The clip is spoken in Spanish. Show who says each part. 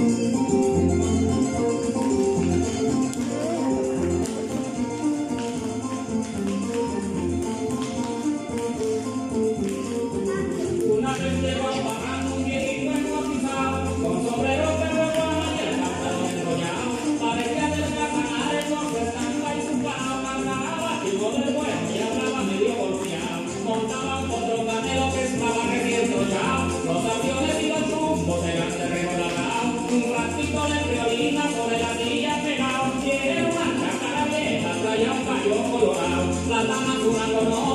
Speaker 1: Música pistola prioriza sobre la silla pegado. Quiero una caja de la playa un colorado. La dama curando no